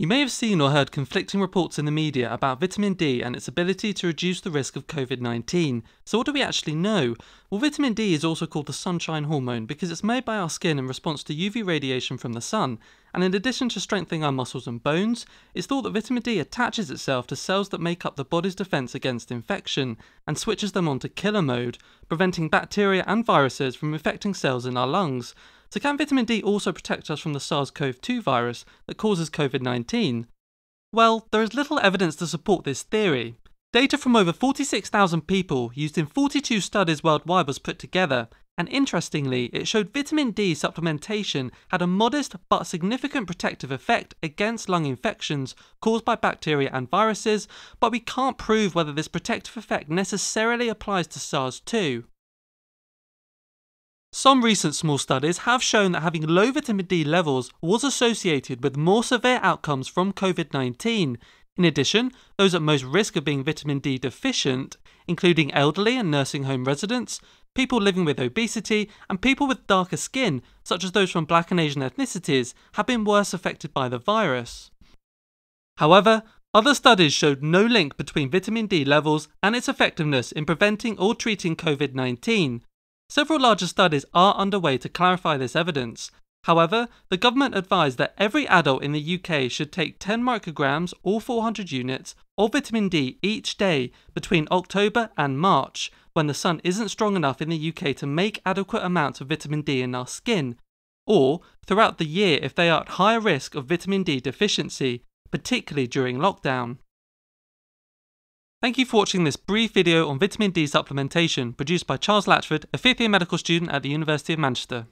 You may have seen or heard conflicting reports in the media about vitamin D and its ability to reduce the risk of COVID 19. So, what do we actually know? Well, vitamin D is also called the sunshine hormone because it's made by our skin in response to UV radiation from the sun. And in addition to strengthening our muscles and bones, it's thought that vitamin D attaches itself to cells that make up the body's defense against infection and switches them onto killer mode, preventing bacteria and viruses from infecting cells in our lungs. So, can vitamin D also protect us from the SARS CoV 2 virus that causes COVID 19? Well, there is little evidence to support this theory. Data from over 46,000 people used in 42 studies worldwide was put together, and interestingly, it showed vitamin D supplementation had a modest but significant protective effect against lung infections caused by bacteria and viruses, but we can't prove whether this protective effect necessarily applies to SARS 2. Some recent small studies have shown that having low vitamin D levels was associated with more severe outcomes from COVID 19. In addition, those at most risk of being vitamin D deficient, including elderly and nursing home residents, people living with obesity, and people with darker skin, such as those from black and Asian ethnicities, have been worse affected by the virus. However, other studies showed no link between vitamin D levels and its effectiveness in preventing or treating COVID 19, Several larger studies are underway to clarify this evidence. However, the government advised that every adult in the UK should take 10 micrograms or 400 units of vitamin D each day between October and March, when the sun isn't strong enough in the UK to make adequate amounts of vitamin D in our skin, or throughout the year if they are at higher risk of vitamin D deficiency, particularly during lockdown. Thank you for watching this brief video on vitamin D supplementation produced by Charles Latchford, a fifth year medical student at the University of Manchester.